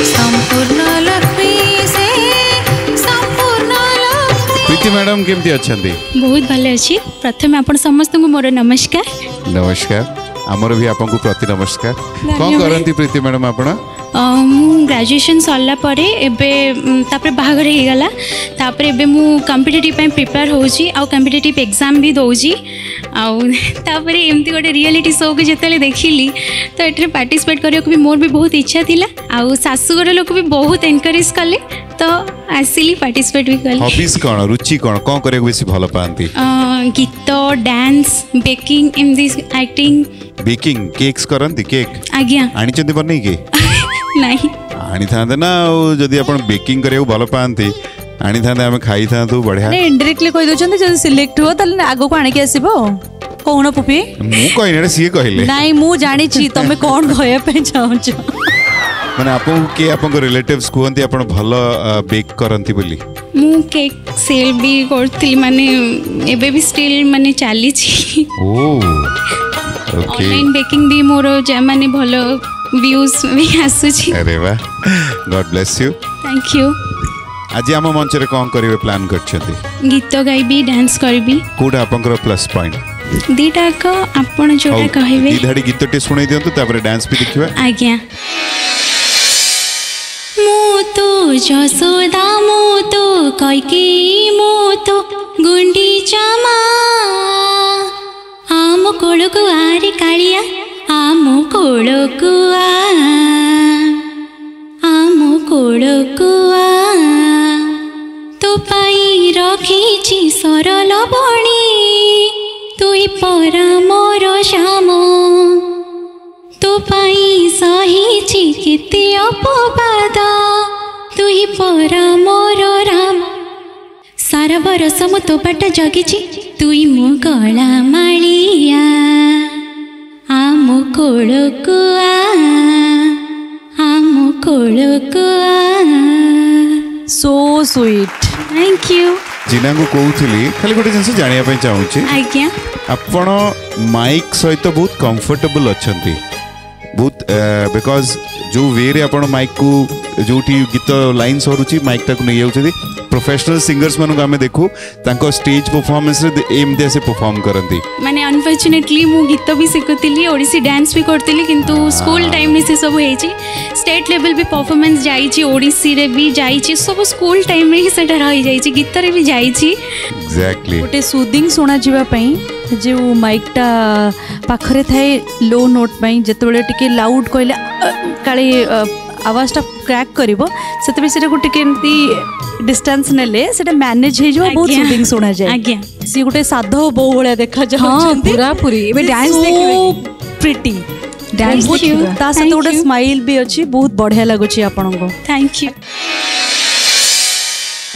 madam କେମିତି ଅଛନ୍ତି ବହୁତ ଭଲ ଅଛି ପ୍ରଥମେ ଆପଣ ସମସ୍ତଙ୍କୁ ମୋର ନମସ୍କାର ନମସ୍କାର ଆମର ବି ଆପଣଙ୍କୁ ପ୍ରତି ନମସ୍କାର କ'ଣ କରନ୍ତି ପ୍ରୀତି ମ୍ୟାଡ଼ାମ୍ ଆପଣ ମୁଁ ଗ୍ରାଜୁଏସନ୍ ସରିଲା ପରେ ଏବେ ତାପରେ ବାହାଘର ହେଇଗଲା ତାପରେ ଏବେ ମୁଁ କମ୍ପିଟେଟିଭ୍ ପାଇଁ ପ୍ରିପେୟାର ହେଉଛି ଆଉ କମ୍ପିଟେଟିଭ୍ ଏକ୍ଜାମ୍ ବି ଦେଉଛି ଆଉ ତାପରେ ଏମିତି ଗୋଟେ ରିଆଲିଟି ଶୋକୁ ଯେତେବେଳେ ଦେଖିଲି ତ ଏଠାରେ ପାର୍ଟିସିପେଟ୍ କରିବାକୁ ବି ମୋର ବି ବହୁତ ଇଚ୍ଛା ଥିଲା ଆଉ ଶାଶୁଘର ଲୋକ ବି ବହୁତ ଏନକରେଜ୍ କଲେ ତ ଆସିଲି ପାର୍ଟିସିପେଟ ବି କଲି ହବିଜ କ'ଣ ରୁଚି କ'ଣ କ'ଣ କରିବାକୁ ବେଶୀ ଭଲ ପାଆନ୍ତି ଗୀତ ଡ୍ୟାନ୍ସ ବେକିଂ ଏମିତି ଆକ୍ଟିଂ ବେକିଂ କେକ୍ସ କରନ୍ତି କେକ୍ ଆଜ୍ଞା ଆଣିଛନ୍ତି ବନେଇକି ନାହିଁ ଆଣିଥାନ୍ତେ ନା ଆଉ ଯଦି ଆପଣ ବେକିଂ କରିବାକୁ ଭଲ ପାଆନ୍ତି ଆଣିଥାନ୍ତେ ଆମେ ଖାଇଥାନ୍ତୁ ବଢିଆ ଇଣ୍ଡିରେକ୍ଟଲି କହିଦେଉଛନ୍ତି ଯଦି ସିଲେକ୍ଟ ହୁଅ ତାହେଲେ ଆଗକୁ ଆଣିକି ଆସିବ କହୁନ ପୁପି ମୁଁ କହିନି ସିଏ କହିଲେ ନାଇଁ ମୁଁ ଜାଣିଛି ତମେ କ'ଣ କହିବା ପାଇଁ ଚାହୁଁଛ ମାନେ ଆପଣଙ୍କୁ କିଏ ଆପଣଙ୍କ ରିଲେଟିଭ୍ସ କୁହନ୍ତି ଆପଣ ଭଲ ବେକ୍ କରନ୍ତି ବୋଲି ମୁଁ କେକ୍ ସେଲ୍ ବି କରୁଥିଲି ମାନେ ଏବେ ବି ଷ୍ଟିଲ୍ ମାନେ ଚାଲିଛି ଓ ଅନଲାଇନ୍ ବେକିଂ ବି ମୋର ମାନେ ଭଲ ଭ୍ୟୁଜ୍ ବି ଆସୁଛି ଆରେ ବା god bless you thank you ଆଜି ଆମ ମଞ୍ଚରେ କ'ଣ କରିବେ ପ୍ଲାନ୍ କରିଛନ୍ତି ଗୀତ ଗାଇବି ଡ୍ୟାନ୍ସ କରିବି କୋଉଟା ଆପଣଙ୍କର ପ୍ଲସ୍ ପଏଣ୍ଟ ଦୁଇଟାକ ଆପଣ ଯୋଉଟା କହିବେ ଧାଡ଼ି ଗୀତଟି ଶୁଣେଇ ଦିଅନ୍ତୁ ତାପରେ ଡ୍ୟାନ୍ସ ବି ଦେଖିବା ଆଜ୍ଞା যশোদা মতো কয়কে মতো গুন্ডি চামা আম কোড়কু আরে কালিয়া আম কোড়কু আম কোড়কু তো পাই রখিছি সরল বণী তুই পরা মোর শ্যাম তো সহিছি কেতে অপবাদা ତୁଇ ପରମ ରାମ ସାରା ବରଷ ମୁଁ ତୋ ବାଟ ଜଗିଛି ତୁଇ ମୁଁ କଳା ମାଳିଆ ଆମ କୋଳକୁ ଆ ଆମ କୋଳକୁ ଆ ସୋ ସୁଇଟ୍ ଥ୍ୟାଙ୍କ ୟୁ ଜିନାଙ୍କୁ କହୁଥିଲି ଖାଲି ଗୋଟେ ଜିନିଷ ଜାଣିବା ପାଇଁ ଚାହୁଁଛି ଆଜ୍ଞା ଆପଣ ମାଇକ୍ ସହିତ ବହୁତ କମ୍ଫର୍ଟେବଲ୍ ଅଛନ୍ତି ବହୁତ ବିକଜ ଯେଉଁ ୱେରେ ଆପଣ ମାଇକ୍କୁ जो गीत लाइन सर माइक टाक नहीं प्रोफेशनल सिंगर्स मन को देखू स्टेज परफॉर्मेंस से परफॉर्म करती मैंने अनफर्चुनेटली मु गीत भी शिखुली ओडिसी डांस भी करती किंतु स्कूल टाइम से सब हो स्टेट लेवल भी परफॉर्मेंस ओडिसी रे भी जा सब स्कूल टाइम रे से रही जा गीत भी जाटली गोटे सुदिंग शुणापी जो माइकटा पाखे थाए लो नोट जो लाउड कहले का आवाजटा क्राक कर से गोटे डिस्टेंस नेले सेटा मैनेज हे जो बहुत सुदिंग सुना जाए आज्ञा सी गोटे साधो बो भलिया देखा जाउ पूरा पूरी एबे डांस देखिबे प्रिटी डांस बहुत ता सहित गोटे स्माइल भी अछि बहुत बढ़िया लागो लगुच आपन को थैंक यू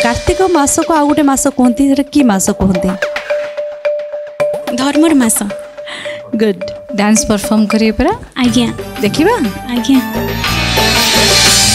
कार्तिक मास को आ गुटे मास कोंती हैं की मास कोंती धर्मर मास गुड डांस परफॉर्म करिए परा आज्ञा देखिबा आज्ञा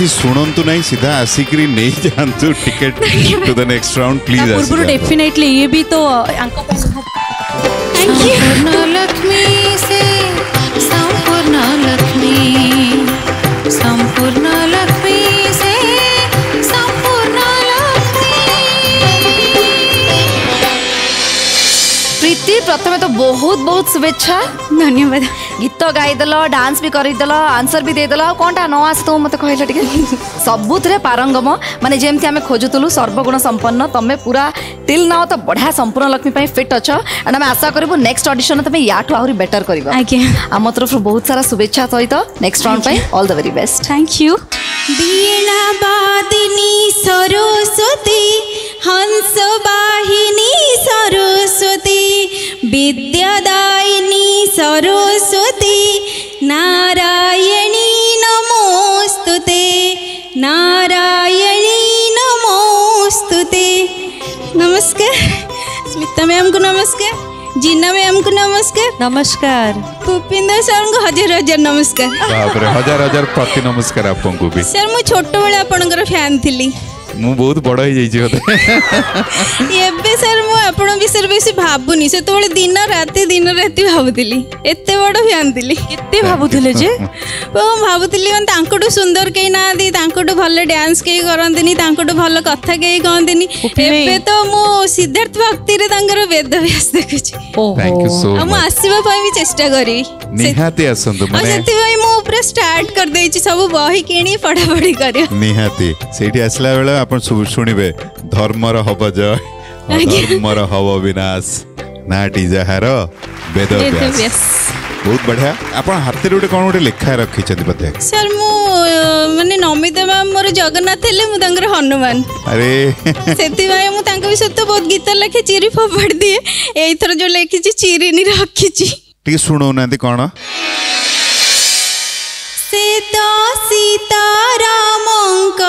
କିଛି ଶୁଣନ୍ତୁ ନାହିଁ ସିଧା ଆସିକରି ନେଇଯାଆନ୍ତୁ ticket to the next round please ପୂର୍ବରୁ ଡେଫିନେଟଲି ଇଏ ବି ତ ଆଙ୍କ ପାଇଁ बहुत बहुत शुभेच्छा धन्यवाद गीत गाईदेल डांस भी करदेल आंसर भी देदेल कन्टा न आसु मते कहल टिके सबुथे पारङ्गम मे जमि आम खोजुलु सर्वगुण संपन्न तमे पूरा टिल नाउ त बढिया संपूर्ण लक्ष्मी फिट अछ एन्ड आम आशा करबु नेक्स्ट अडिसन तुम याठु आहुरी बेटर करबा आज्ञा बहुत सारा शुभेच्छा सहित नेक्स्ट राउंड पनि the very best thank you हंसवाहिनी ीणादिनीस्वती विद्यादायिनी विद्यादायिनीस्वती नारायणी नमोस्तुते नारायणी नमोस्तुते नमस्कार स्मिता मैम को नमस्कार जी मैम को नमस्कार नमस्कार भूपिंदर सर को हजार हजार नमस्कार हजार हजार प्रति नमस्कार आपको भी सर मु छोट बेले आपन फैन थी ମୁଁ ବହୁତ ବଡ଼ ହେଇଯାଇଛି ବୋଧେ ଏବେ ସାର୍ ମୁଁ ଆପଣଙ୍କ ବିଷୟରେ ବେଶୀ ଭାବୁନି ସେତେବେଳେ ଦିନ ରାତି ଦିନ ରାତି ଭାବୁଥିଲି ଏତେ ବଡ଼ ଫ୍ୟାନ୍ ଥିଲି ଏତେ ଭାବୁଥିଲେ ଯେ ମୁଁ ଭାବୁଥିଲି ମାନେ ତାଙ୍କଠୁ ସୁନ୍ଦର କେହି ନାହାନ୍ତି ତାଙ୍କଠୁ ଭଲ ଡ୍ୟାନ୍ସ କେହି କରନ୍ତିନି ତାଙ୍କଠୁ ଭଲ କଥା କେହି କହନ୍ତିନି ଏବେ ତ ମୁଁ ସିଦ୍ଧାର୍ଥ ଭକ୍ତିରେ ତାଙ୍କର ବେଦବ୍ୟାସ ଦେଖୁଛି ଆଉ ମୁଁ ଆସିବା ପାଇଁ ବି ଚେଷ୍ଟା କରିବି ନିହାତି ଆସନ୍ତୁ ଆଉ ସେଥିପାଇଁ ମୁଁ ପୁରା ଷ୍ଟାର୍ଟ କରିଦେଇଛି ସବୁ ବହି କିଣି ପଢ଼ାପଢ଼ି କରିବା ନିହାତି ସେଇଠି ଆସିଲା ବେଳେ ଆପଣ ଶୁଣିବେ ଧର୍ମର ହବ ଜୟ ଧର୍ମର ହବ ବିନାଶ ନାଟି ଯାହାର ବେଦ ବହୁତ ବଢିଆ ଆପଣ ହାତରେ ଗୋଟେ କ'ଣ ଗୋଟେ ଲେଖା ରଖିଛନ୍ତି ବୋଧେ ସାର୍ ମୁଁ ମାନେ ନମିତା ମ୍ୟାମ୍ ମୋର ଜଗନ୍ନାଥ ହେଲେ ମୁଁ ତାଙ୍କର ହନୁମାନ ଆରେ ସେଥିପାଇଁ ମୁଁ ତାଙ୍କ ବିଷୟରେ ତ ବହୁତ ଗୀତ ଲେଖେ ଚିରି ଫୋପାଡ଼ି ଦିଏ ଏଇଥର ଯୋଉ ଲେଖିଛି ଚିରିନି ରଖିଛି ଟିକେ ଶୁଣଉନାହାନ୍ତି କ'ଣ ସେ ତ ସୀତାରାମଙ୍କ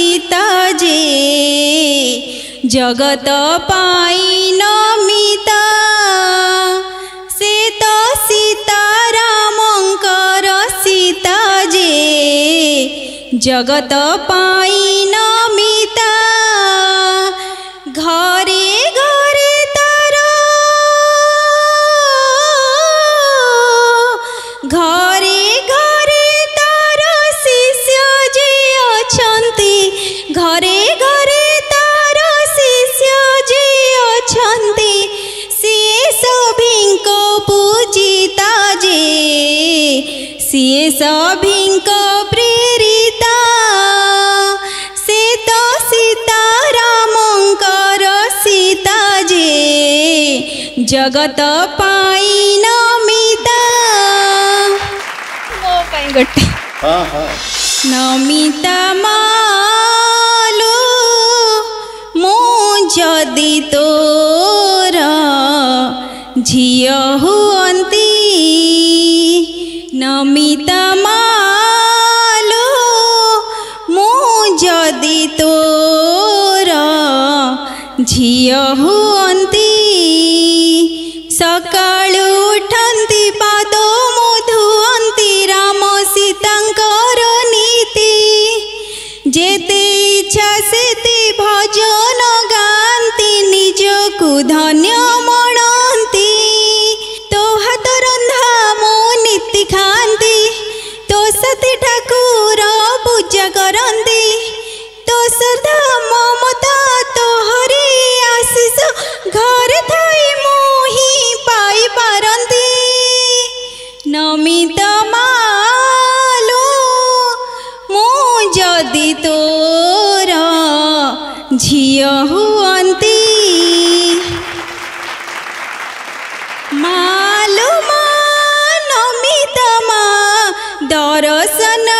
পিতা যে জগত পাই নমিতা সে তো সীতারামঙ্কর সীতা যে জগত পাই না सभी प्रेरिता से तो सीता जे जगत पाई नमिता मो गए नमिता मालो मु जदि ଝିଅ ହୁଅନ୍ତି ସକାଳୁ ଉଠନ୍ତି ପାଦ ଧୁଅନ୍ତି ରାମ ସୀତାଙ୍କର ନୀତି ଯେତେ ଇଚ୍ଛା ସେତେ ଭଜନ ଗାଆନ୍ତି ନିଜକୁ ଧନ୍ୟ ମଣନ୍ତି ତୋ ହାତ ରନ୍ଧା ମୋ ନୀତି ଖାଆନ୍ତି ତୋ ସତୀ ଠାକୁର ପୂଜା କରନ୍ତି ଝିଅ ହୁଅନ୍ତି ମାଲୁମା ନମିତା ମା ଦରଶନ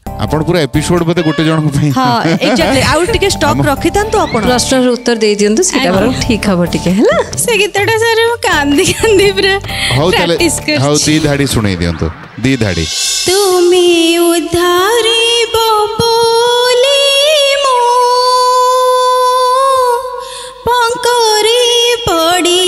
ଆପଣ ପୁରା ଏପିସୋଡ୍ ବୋଧେ ଗୋଟେ ଜଣଙ୍କ ପାଇଁ ହଁ ଏକ୍ଜାକ୍ଟଲି ଆଉ ଟିକେ ଷ୍ଟକ୍ ରଖିଥାନ୍ତୁ ଆପଣ ପ୍ରଶ୍ନର ଉତ୍ତର ଦେଇ ଦିଅନ୍ତୁ ସେଇଟା ବରଂ ଠିକ୍ ହବ ଟିକେ ହେଲା ସେ ଗୀତଟା ସାର୍ ମୁଁ କାନ୍ଦି କାନ୍ଦି ପୁରା ହଉ ତାହେଲେ ହଉ ଦି ଧାଡ଼ି ଶୁଣେଇ ଦିଅନ୍ତୁ ଦି ଧାଡ଼ି ତୁମେ ଉଦ୍ଧାରିବ ବୋଲି ମୁଁ ପଙ୍କରେ ପଡ଼ି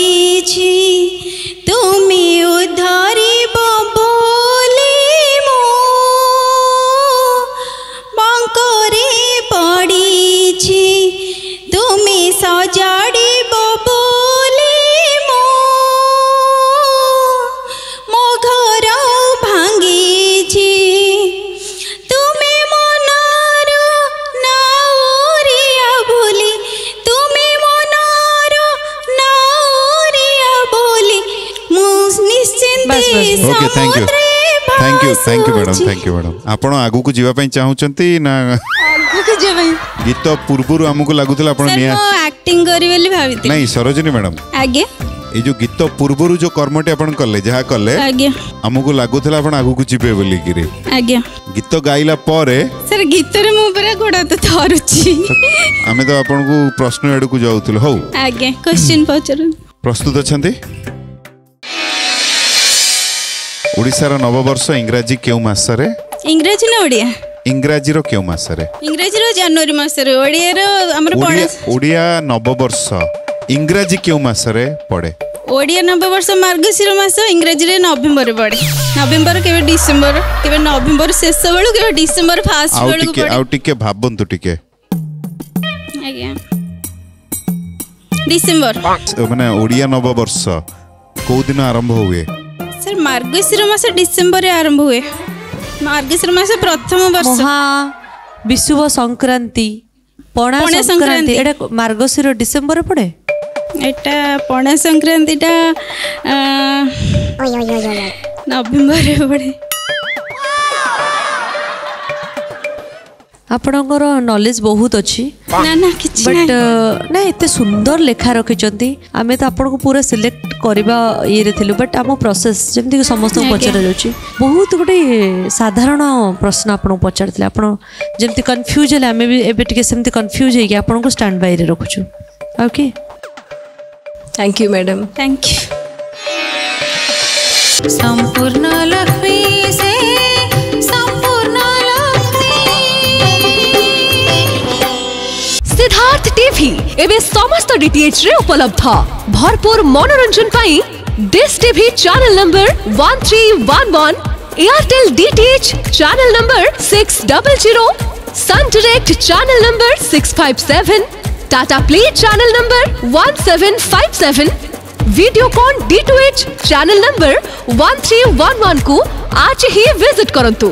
सजाड़ी okay thank you thank you thank you madam thank you madam ଆପଣ ଆଗକୁ ଯିବା ପାଇଁ ଚାହୁଁଛନ୍ତି ନା ଆଗକୁ ଯିବା ପାଇଁ ଗୀତ ପୂର୍ବରୁ ଆମକୁ ଲାଗୁଥିଲା ଆପଣ ନିଆ ଆକ୍ଟିଂ କରିବି ବୋଲି ଭାବିଥିଲି ନାଇଁ ସରୋଜିନୀ ମ୍ୟାଡମ୍ ଆଜ୍ଞା ଏ ଯୋଉ ଗୀତ ପୂର୍ବରୁ ଯୋଉ କର୍ମଟି ଆପଣ କଲେ ଯାହା କଲେ ଆଜ୍ଞା ଆମକୁ ଲାଗୁଥିଲା ଆପଣ ଆଗକୁ ଯିବେ ବୋଲିକିରି ଆଜ୍ଞା ଗୀତ ଗାଇଲା ପରେ ସାର୍ ଗୀତରେ ମୁଁ ପୁରା ଗୋଡ ହାତ ଥରୁଛି ଆମେ ତ ଆପଣଙ୍କୁ ପ୍ରଶ୍ନ ଆଡକୁ ଯାଉଥିଲୁ ହଉ ଆଜ୍ଞା କ୍ୱେଶ୍ଚିନ୍ ପଚାରନ୍ତୁ ପ୍ରସ୍ତୁତ ଅଛନ୍ତି ଓଡ଼ିଶାର ନବବର୍ଷ ଇଂରାଜୀ କେଉଁ ମାସରେ ଇଂରାଜୀ ନା ଓଡ଼ିଆ ଇଂରାଜୀର କେଉଁ ମାସରେ ଇଂରାଜୀର ଜାନୁଆରୀ ମାସରେ ଓଡ଼ିଆର ଆମର ଓଡ଼ିଆ ନବବର୍ଷ ଇଂରାଜୀ କେଉଁ ମାସରେ ପଡ଼େ ଓଡ଼ିଆ ନବବର୍ଷ ମାର୍ଗଶିର ମାସ ଇଂରାଜୀରେ ନଭେମ୍ବର ପଡ଼େ ନଭେମ୍ବର କେବେ ଡିସେମ୍ବର କେବେ ନଭେମ୍ବର ଶେଷ ବେଳୁ କେବେ ଡିସେମ୍ବର ଫାର୍ଷ୍ଟ ବେଳକୁ ଆଉ ଟିକେ ଭାବନ୍ତୁ ଟିକେ ଆଜ୍ଞା ଡିସେମ୍ବର ମାନେ ଓଡ଼ିଆ ନବବର୍ଷ କୋଉ ଦିନ ଆରମ୍ଭ ହୁଏ ସାର୍ ମାର୍ଗଶିର ମାସ ଡିସେମ୍ବରରେ ଆରମ୍ଭ ହୁଏ ମାର୍ଗଶୀର ମାସ ପ୍ରଥମ ବର୍ଷ ମହା ବିଶୁଭ ସଂକ୍ରାନ୍ତି ପଣା ସଂକ୍ରାନ୍ତି ଏଇଟା ମାର୍ଗଶୀର ଡିସେମ୍ବର ପଡ଼େ ଏଇଟା ପଣା ସଂକ୍ରାନ୍ତିଟା ନଭେମ୍ବର ପଡ଼େ ଆପଣଙ୍କର ନଲେଜ ବହୁତ ଅଛି ବଟ୍ ନା ଏତେ ସୁନ୍ଦର ଲେଖା ରଖିଛନ୍ତି ଆମେ ତ ଆପଣଙ୍କୁ ପୁରା ସିଲେକ୍ଟ କରିବା ଇଏରେ ଥିଲୁ ବଟ୍ ଆମ ପ୍ରୋସେସ୍ ଯେମିତିକି ସମସ୍ତଙ୍କୁ ପଚରାଯାଉଛି ବହୁତ ଗୋଟେ ସାଧାରଣ ପ୍ରଶ୍ନ ଆପଣଙ୍କୁ ପଚାରିଥିଲେ ଆପଣ ଯେମିତି କନଫ୍ୟୁଜ୍ ହେଲେ ଆମେ ବି ଏବେ ଟିକେ ସେମିତି କନଫ୍ୟୁଜ୍ ହେଇକି ଆପଣଙ୍କୁ ଷ୍ଟାଣ୍ଡ ବାଇରେ ରଖୁଛୁ okay thank you madam thank you संपूर्ण ଟିଭି ଏବେ ସମସ୍ତ ଡିଟିଏଚ୍ ରେ ଉପଲବ୍ଧ ଭରପୁର ମନୋରଞ୍ଜନ ପାଇଁ Dish TV channel number one three one one Airtel DTH channel number six double zero Sun Direct channel number six five seven Tata Play channel number 1757, Videocon D2H channel number 1311 को आज ही visit करंतु